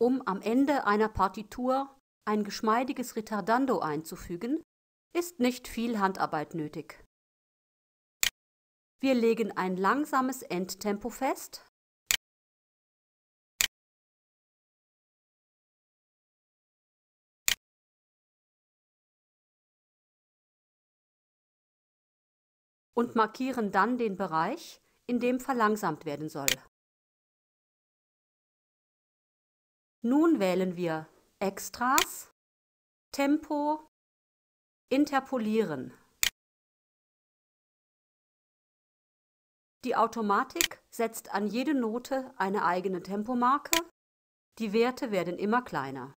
Um am Ende einer Partitur ein geschmeidiges Ritardando einzufügen, ist nicht viel Handarbeit nötig. Wir legen ein langsames Endtempo fest und markieren dann den Bereich, in dem verlangsamt werden soll. Nun wählen wir Extras, Tempo, Interpolieren. Die Automatik setzt an jede Note eine eigene Tempomarke, die Werte werden immer kleiner.